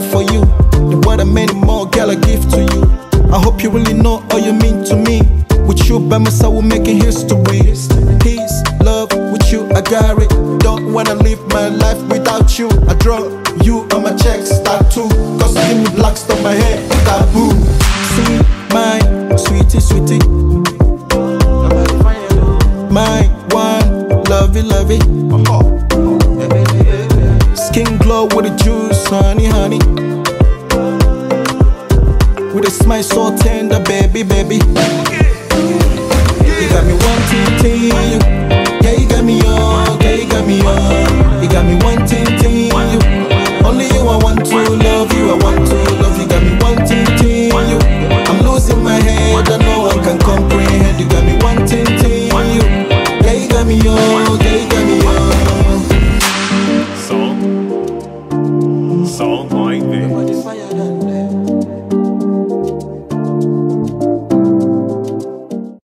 got for you. The word and many more, girl, I give to you. I hope you really know all you mean to me. With you by my side, we're making history. Peace, love, with you, I got it. Don't wanna live my life without you. I draw you on my checks, tattoo. Cause you black stuff my head, taboo. See, my sweetie, sweetie. My one, lovey, lovey. Skin glow with the juice, honey, honey. With a smile so tender, baby, baby. You got me wanting to you. Yeah, you got me on. Yeah, you got me on.